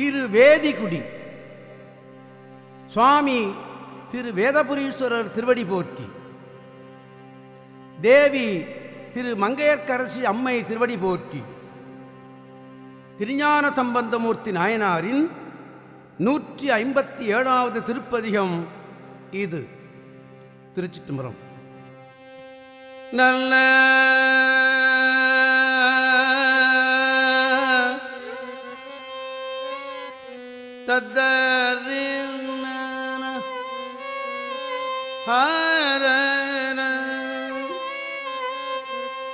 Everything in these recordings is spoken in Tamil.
திரு வேதிகுடி சுவாமி திரு வேதபுரீஸ்வரர் திருவடி போற்றி. தேவி திரு மங்கையர்க்கரசி அம்மை திருவடி போற்றி. திருஞான சம்பந்தமூர்த்தி நாயனாரின் நூற்றி ஐம்பத்தி ஏழாவது திருப்பதிகம் இது. திருச்சிட்டும்பரம் நல்ல கதறின ஹரண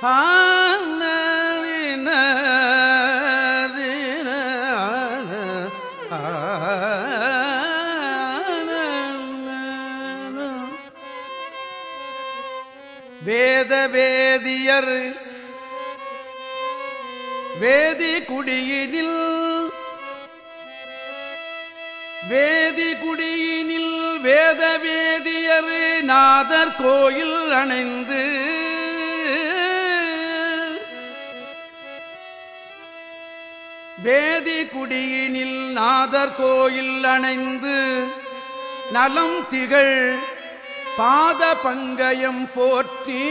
ஹானின வேத வேதியர் வேதி குடியினில் வேதி குடியினில் வேத வேதியர் நாதர் கோயில் அணைந்து. வேதி குடியினில் நாதர் கோயில் அணைந்து நலம் திகழ் பாத பங்கயம் போற்றி.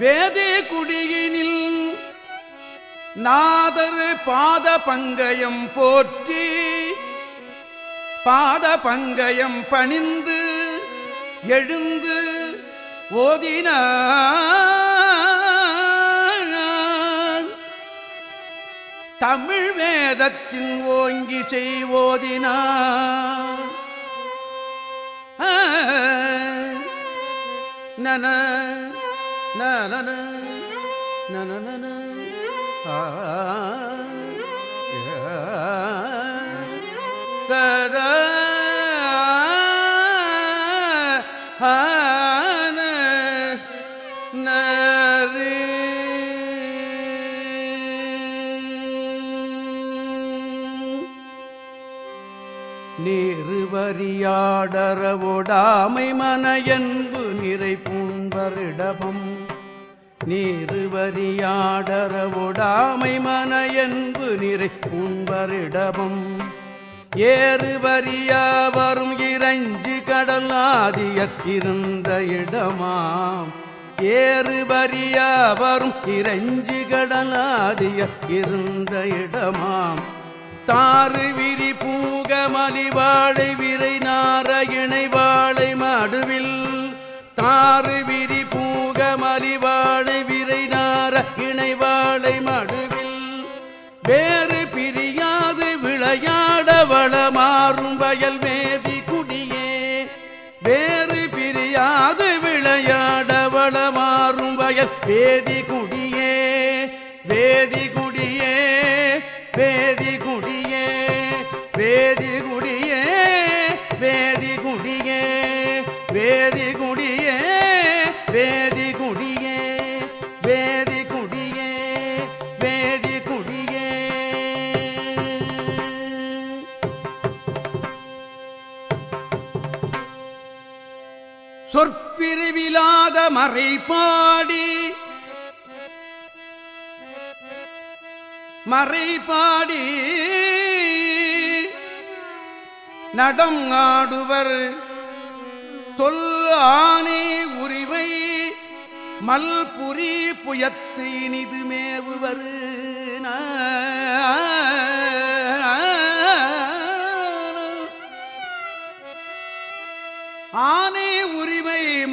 வேதி குடியினில் நாதர் பாத பங்கயம் போற்றி பாத பங்கயம் பணிந்து எழுந்து ஓதினார் தமிழ் வேதத்தின் ஓங்கி செய்வோதினார் நன நன நன நன நிறுவரியாடரவோடாமை மனையன்பு நிறை பூண்பரிடமும் நீருவரியாடரவுடாமை மனையன்பு நிறை உண்பரிடமும். ஏறுவரியா வரும் இறைஞ்சி கடலாதியர் இருந்த இடமாம். ஏறுவரியா வரும் இறைஞ்சி கடலாதியர் இருந்த இடமாம். தாறு விரி பூக மலிவாழை விரை நார இணை வாழை மடுவில் தாறு விரி பூக மலிவாழை விரை நார இணை மடுவில். வேறு பிரியாது விளையாட வளமாறும் வயல் வேதி குடியே. வேறு பிரியாது விளையாட வளமாறும் வயல் வேதி குடியே. வேதி குடியே வேதி சொற்பிரிவிலாத மறைபாடி மறைபாடி நடம் ஆடுவர். தொல் ஆணை உரிமை. மல்புரி புயத்து இனிது மேவுவர். ஆ.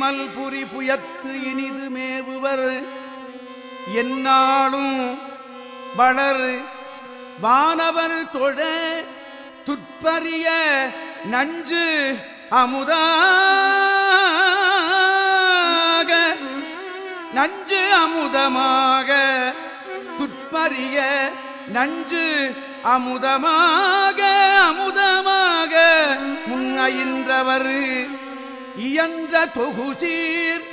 மல்புரி புயத்து இனிது மேவுவர். என்னாலும் வளர் வானவர் தொழ துற்பறிய நஞ்சு அமுதாக நஞ்சு அமுதமாக துற்பறிய நஞ்சு அமுதமாக அமுதமாக முன்னையின்றவர். இயன்ற தொகுசீர்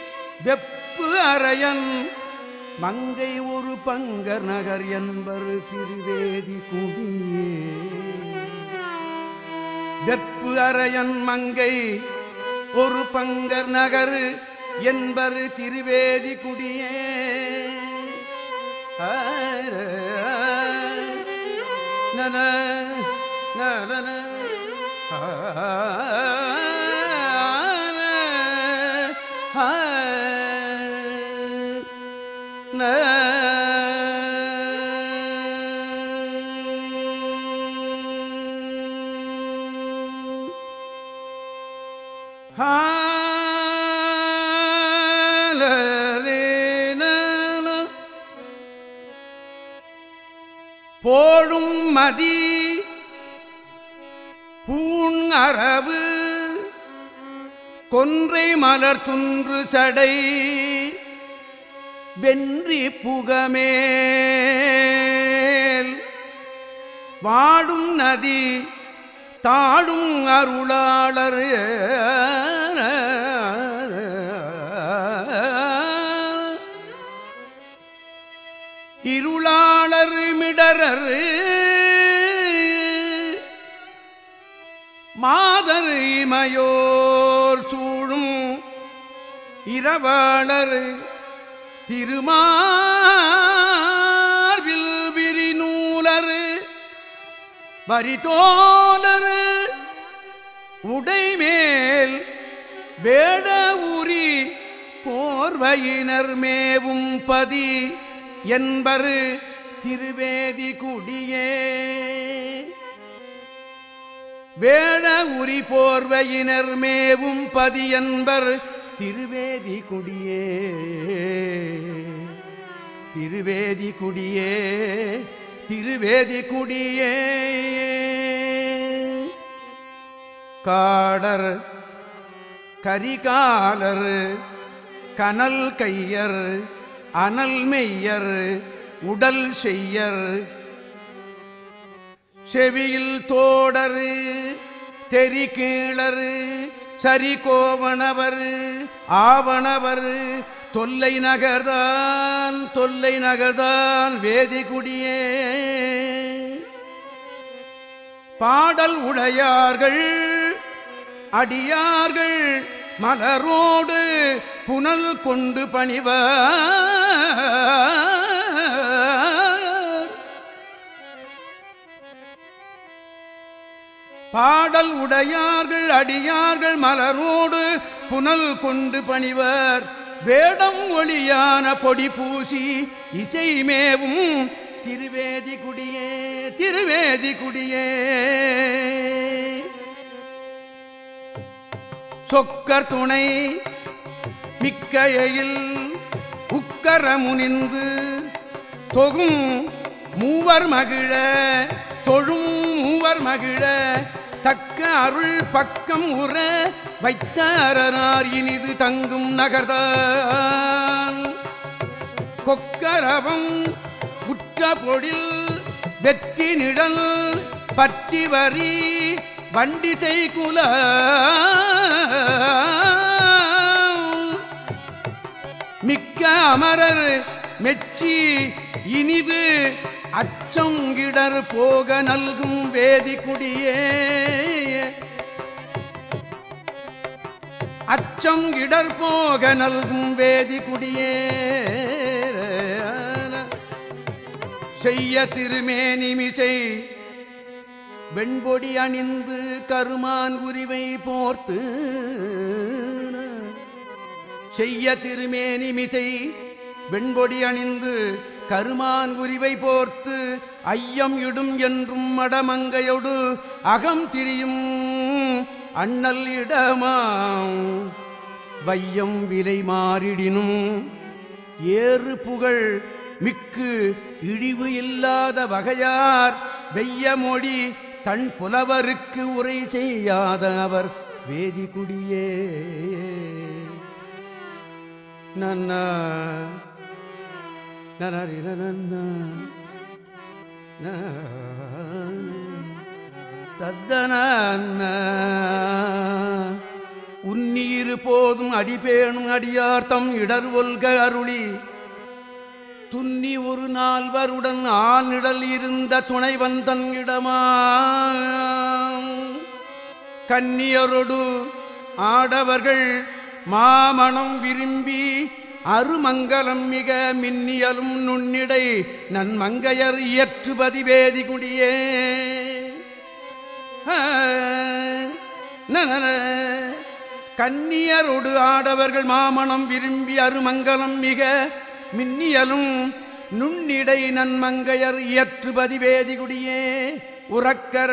வெப்பு அறையன் மங்கை ஒரு பங்கர் நகர் என்பர் திருவேதி குடியே. வெப்பு அறையன் மங்கை ஒரு பங்கர் நகர் என்பர் திருவேதி குடியே. ஆர, நன நன போழும் மதி பூண் அரவு கொன்றை மலர் துன்று சடை வென்றி புகமேல். வாடும் நதி தாழும் அருளாளர். இருளாளர் மிடரர். மாதர் இமையோர் சூழும் இரவாளர். திருமா வரிதோலர் உடைமேல் வேட உரி போர்வையினர் மேவும் பதி என்பரு திருவேதி குடியே. வேட உரி போர்வையினர் மேவும் பதி என்பர் திருவேதி குடியே. திருவேதி குடியே. திருவேதி குடியே காடர் கரிகாலர் கனல் கையர் அனல் மெய்யர் உடல் செய்யர். செவியில் தோடரு தெரி கீழரு சரி கோவணவர் ஆவணவர் தொல்லை நகர்தான் தொல்லை நகர்தான் வேதிகுடியே. பாடல் உடையார்கள் அடியார்கள் மலரோடு புனல் கொண்டு பணிவர். பாடல் உடையார்கள் அடியார்கள் மலரோடு புனல் கொண்டு பணிவர். வேடம் ஒளியான பொடி பூசி இசைமேவும் திருவேதி குடியே திருவேதி குடியே சொக்கர் துணை மிக்கையில் உக்கரமுனிந்து தொகும் மூவர் மகிழ தொழும் மூவர் மகிழ தக்க அருள் பக்கம் உற வைத்தரனார் இனிது தங்கும் நகர்தான். கொக்கரவம் உற்ற பொழில் வெற்றி நிழல் பற்றி வரி வண்டிசை குல. மிக்க அமரர் மெச்சி இனிவு அச்சங்கிடர் போக நல்கும் வேதி குடியே அச்சம் இடர் போக நல்கும் வேதி குடியே செய்ய திருமே திருமேனிமிசை வெண்பொடி அணிந்து கருமான் உரிவை போர்த்து. செய்ய திருமே நிமிசை வெண்பொடி அணிந்து கருமான் உரிவை போர்த்து. ஐயம் இடும் என்றும் மடமங்கையொடு அகம் திரியும் அண்ணல் இடமாம். வையம் விலை மாறிடினும். ஏறு புகழ் மிக்கு இழிவு இல்லாத வகையார். வெய்ய மொழி தன் புலவருக்கு உரை செய்யாத அவர் வேதி குடியே நன்னா. நனரி நன்னா. தத்தன உன்னீரு போதும் அடிபேணும் அடியார்த்தம் இடர் ஒல்க அருளி. துன்னி ஒரு நால்வருடன் ஆழ்நிழல் இருந்த துணைவன் தன்னிடமா கன்னியரொடு ஆடவர்கள் மாமணம் விரும்பி அருமங்கலம் மிக மின்னியலும் நுண்ணிடை நன்மங்கையர் இயற்றுபதி வேதி குடியே கன்னியரோடு ஆடவர்கள் மாமணம் விரும்பி அருமங்கலம் மிக மின்னியலும் நுண்ணிடை நன்மங்கையர் இயற்றுபதி வேதிகுடியே உறக்கர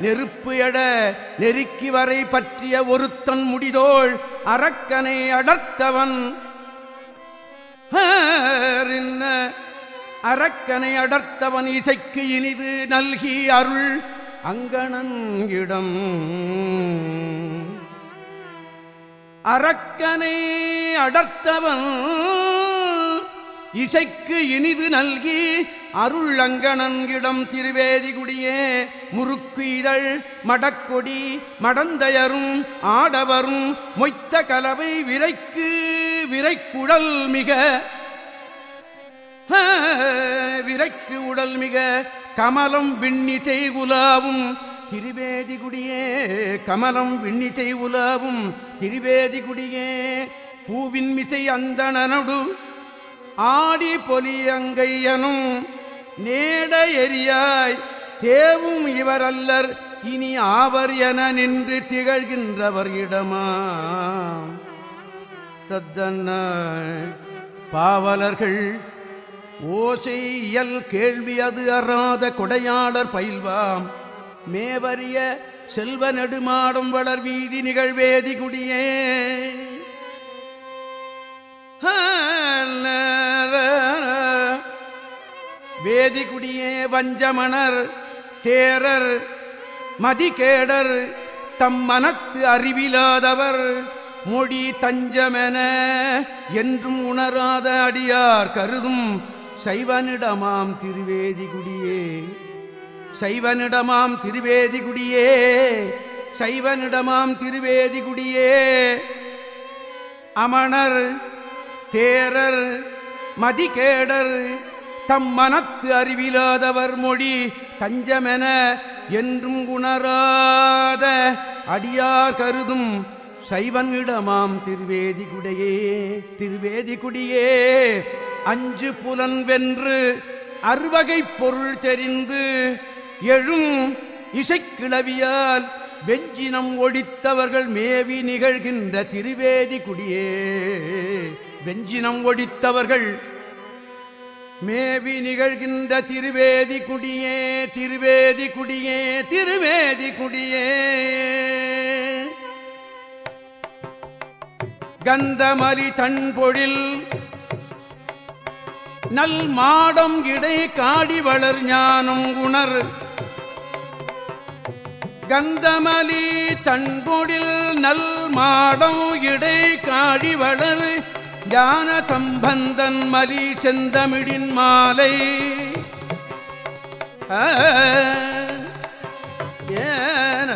நெருப்பு எட நெருக்கி வரை பற்றிய ஒருத்தன் முடிதோள் அரக்கனை அடர்த்தவன். அரக்கனை அடர்த்தவன் இசைக்கு இனிது நல்கி அருள் அங்கணங்கிடம் அரக்கனை அடர்த்தவன் இசைக்கு இனிது நல்கி அருள் அங்கணங்கிடம் திருவேதிகுடியே. முறுக்கு இதழ் மடக்கொடி மடந்தையரும் ஆடவரும் மொய்த்த கலவை விரைக்கு விரைக்குடல் மிக. விரைக்கு உடல் மிக. கமலம் விண்ணிசை உலாவும் திருவேதிகுடியே கமலம் விண்ணிசை உலாவும் திருவேதிகுடியே பூவின் மிசை அந்தணனடு ஆடி பொலியங்கையனும் நேட எரியாய் தேவும் இவரல்லர் இனி ஆவர் என நின்று திகழ்கின்றவர் இடமா தத்தன்ன பாவலர்கள் ஓசையல் கேள்வி அது அறாத கொடையாளர் பயில்வாம். மேவரிய செல்வ நெடுமாடும் வளர் வீதி நிகழ்வேதி குடியே. வேதிகுடியே வஞ்சமணர் தேரர் மதிகேடர் தம் மனத்து அறிவிலாதவர் மொழி தஞ்சமென என்றும் உணராத அடியார் கருதும் சைவனிடமாம் திருவேதிகுடியே. சைவனிடமாம் திருவேதிகுடியே. சைவனிடமாம் திருவேதிகுடியே. அமணர் தேரர் மதிகேடர் தம் மனத்து அறிவிலாதவர் மொழி தஞ்சமென என்றும் உணராத அடியார் கருதும் சைவனிடமாம் திருவேதிகுடையே. திருவேதிகுடியே. அஞ்சு புலன் வென்று அறுவகைப் பொருள் தெரிந்து எழும் இசைக்கிளவியால் வெஞ்சினம் ஒடித்தவர்கள் மேவி நிகழ்கின்ற திருவேதி குடியே. வெஞ்சினம் ஒடித்தவர்கள் மேவி நிகழ்கின்ற திருவேதி குடியே திருவேதி குடியே திருவேதி குடியே. கந்தமலி தன்பொழில் நல் மாடம் இடை காடி வளர் ஞானம் உணர். கந்தமலி தன்பொடில் நல் மாடம் இடை காடி வளர். ஞான தம்பந்தன் மலி செந்தமிழின் மாலை. ஏன,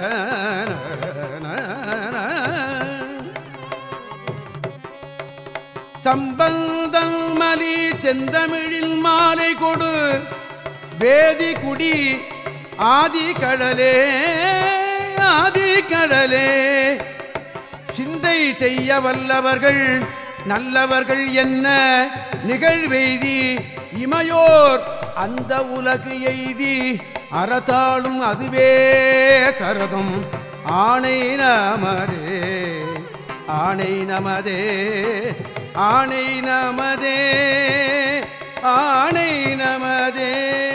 சம்பந்தன் மலி செந்தமிழில் மாலை கொடு. வேதி குடி ஆதி கடலே ஆதி கடலே. சிந்தை செய்ய வல்லவர்கள் நல்லவர்கள் என்ன? நிகழ்வெய்தி இமையோர் அந்த உலகு எய்தி. அறத்தாலும் அதுவே சரதம். ஆணை நமதே ஆணை நமதே. ஆணை நமதே ஆணை நமதே.